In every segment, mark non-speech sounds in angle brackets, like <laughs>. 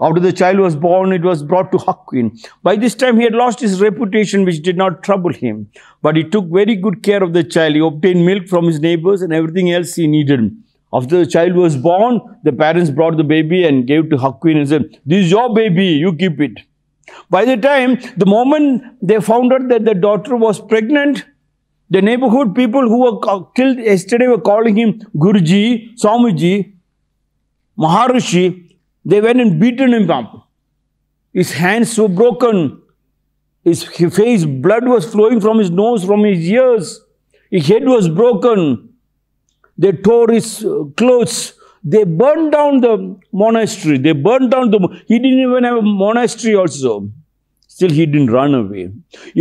After the child was born, it was brought to Hakuin. By this time, he had lost his reputation, which did not trouble him. But he took very good care of the child. He obtained milk from his neighbors and everything else he needed. After the child was born, the parents brought the baby and gave it to Hakuin and said, This is your baby, you keep it. By the time, the moment they found out that the daughter was pregnant, the neighborhood people who were till yesterday were calling him Guruji, Swamiji, Maharishi, they went and beaten him up. His hands were broken. His face, blood was flowing from his nose, from his ears. His head was broken. They tore his uh, clothes. They burned down the monastery. They burned down the. He didn't even have a monastery also. Still, he didn't run away.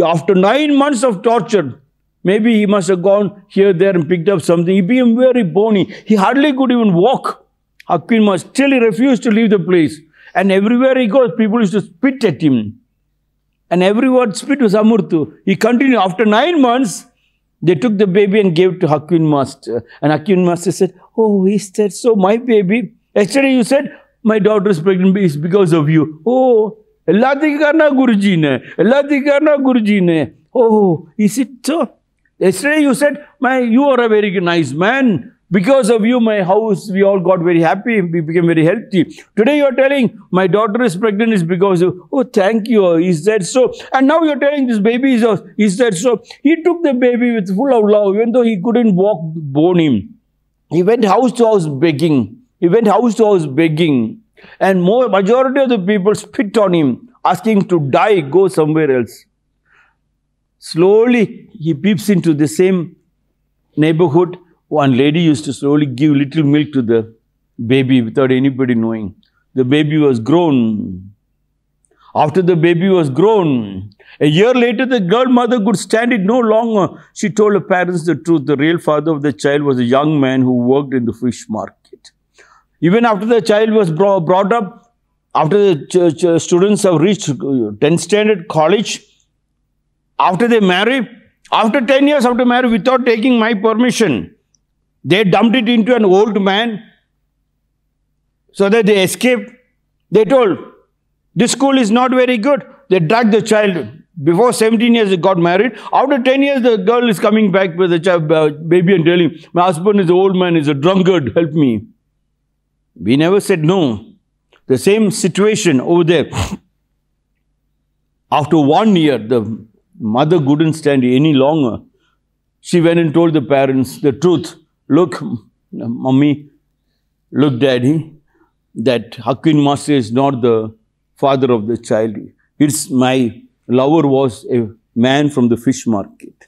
After nine months of torture, maybe he must have gone here, there, and picked up something. He became very bony. He hardly could even walk. Hakuin still refused to leave the place. And everywhere he goes, people used to spit at him. And everyone spit was Amurtu. He continued. After nine months, they took the baby and gave it to Hakuin Master. And Hakuin Master said, Oh, he said, so my baby. Yesterday you said, my daughter is pregnant is because of you. Oh, எல்லாத்தையும் Gurujine, Guruji Gurujine. Oh, is it so? Yesterday you said, my, you are a very nice man. Because of you, my house, we all got very happy. We became very healthy. Today you are telling, my daughter is pregnant is because of, oh, thank you. Is that so? And now you are telling this baby is, is that so? He took the baby with full of love, even though he couldn't walk, born him. He went house to house begging. He went house to house begging. And more majority of the people spit on him, asking to die, go somewhere else. Slowly, he peeps into the same neighborhood. One lady used to slowly give little milk to the baby without anybody knowing. The baby was grown. After the baby was grown, a year later, the girl mother could stand it no longer. She told her parents the truth. The real father of the child was a young man who worked in the fish market. Even after the child was brought up, after the students have reached 10th standard college, after they marry, after 10 years after marriage, without taking my permission, they dumped it into an old man so that they escaped. They told, this school is not very good. They dragged the child. Before 17 years, they got married. After 10 years, the girl is coming back with the child, uh, baby and telling, my husband is an old man, he's a drunkard, help me. We never said no. The same situation over there. <laughs> After one year, the mother couldn't stand any longer. She went and told the parents the truth. Look, mommy, look, daddy, that Hakuin Master is not the father of the child. It's my lover was a man from the fish market.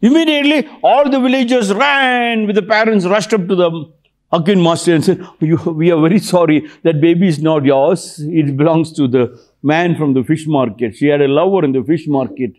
Immediately, all the villagers ran with the parents, rushed up to the Hakuin Master and said, We are very sorry, that baby is not yours. It belongs to the man from the fish market. She had a lover in the fish market.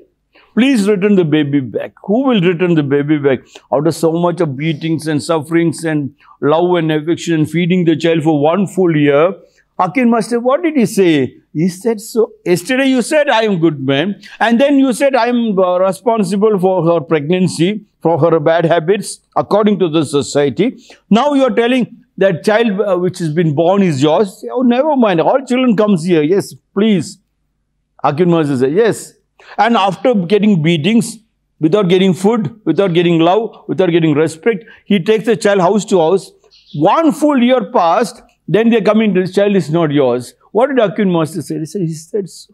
Please return the baby back. Who will return the baby back? After so much of beatings and sufferings and love and affection and feeding the child for one full year, Hakuin Master, what did he say? He said so. Yesterday you said I am good man. And then you said I am uh, responsible for her pregnancy, for her bad habits, according to the society. Now you are telling that child uh, which has been born is yours. Oh, never mind. All children comes here. Yes, please. Hakuin Master said, yes. And after getting beatings, without getting food, without getting love, without getting respect, he takes the child house to house. One full year passed, then they come in, this child is not yours. What did Hakuin Master say? He said, he said so.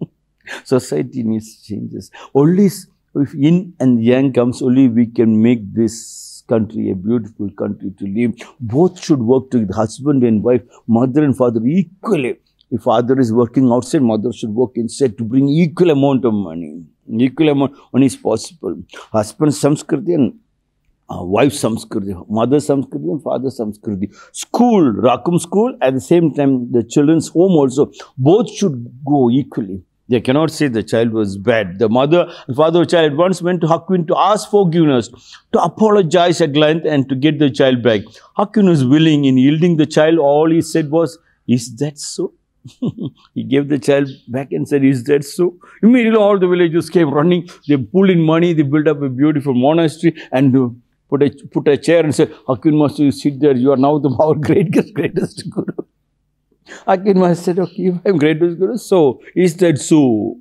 <laughs> Society needs changes. Only if yin and yang comes, only we can make this country a beautiful country to live. Both should work together, husband and wife, mother and father equally. If father is working outside, mother should work inside to bring equal amount of money. Equal amount money is possible. Husband samskriti and uh, wife samskriti, mother samskriti and father samskriti. School, Rakum school, at the same time the children's home also, both should go equally. They cannot say the child was bad. The mother and father of child once went to Hakuin to ask forgiveness, to apologize at length and to get the child back. Hakuin was willing in yielding the child. All he said was, is that so? <laughs> he gave the child back and said, Is that so? Immediately all the villagers came running. They pulled in money. They built up a beautiful monastery and uh, put a, put a chair and said, Hakuin Master, you sit there, you are now the <laughs> our greatest, greatest Guru. Hakuin Master said, okay, if I'm greatest Guru, so is that so?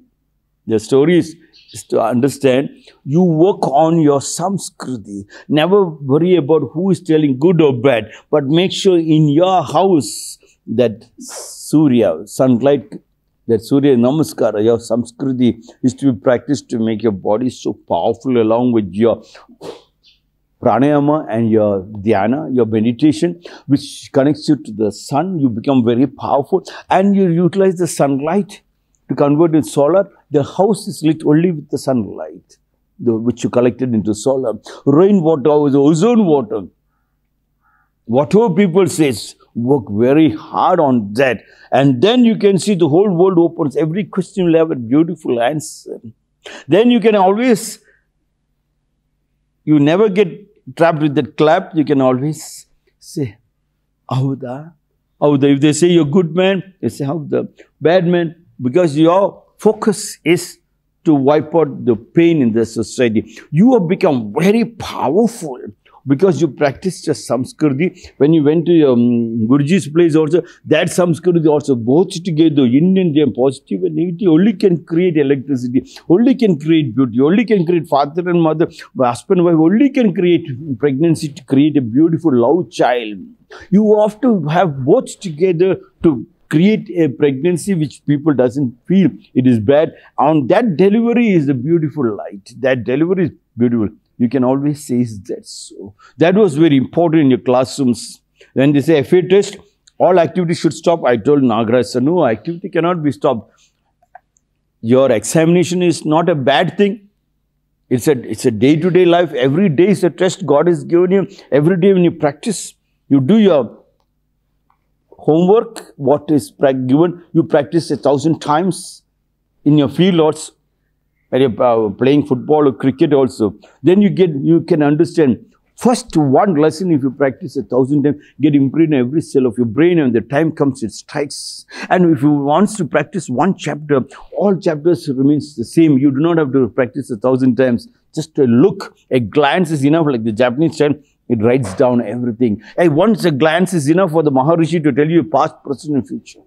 The story is, is to understand, you work on your samskriti. Never worry about who is telling good or bad, but make sure in your house that Surya, sunlight, that Surya Namaskara, your samskriti is to be practiced to make your body so powerful along with your pranayama and your dhyana, your meditation, which connects you to the sun, you become very powerful and you utilize the sunlight to convert it solar. The house is lit only with the sunlight, the, which you collected into solar. Rainwater is ozone water. Whatever people says, work very hard on that. And then you can see the whole world opens. Every question will have a beautiful answer. Then you can always, you never get trapped with that clap, you can always say, Ahuda. Ahuda. If they say you're good man, they say the Bad man. Because your focus is to wipe out the pain in the society. You have become very powerful because you practiced your samskriti. When you went to um, Guruji's place also, that samskriti also, both together, yin and yang, positive and negative, only can create electricity, only can create beauty, only can create father and mother, husband wife, only can create pregnancy to create a beautiful love child. You have to have both together to create a pregnancy which people doesn't feel it is bad and that delivery is a beautiful light that delivery is beautiful you can always say that so. That was very important in your classrooms. When they say FA test, all activity should stop. I told Nagaraj, sir, no, activity cannot be stopped. Your examination is not a bad thing. It's a it's a day-to-day -day life. Every day is a test God has given you. Every day when you practice, you do your homework, what is given, you practice a thousand times in your field lots you're uh, playing football or cricket also, then you get, you can understand first one lesson if you practice a thousand times, get imprinted in every cell of your brain and the time comes, it strikes. And if you want to practice one chapter, all chapters remains the same. You do not have to practice a thousand times. Just a look, a glance is enough like the Japanese child. It writes down everything. And once a glance is enough for the Maharishi to tell you past, present and future.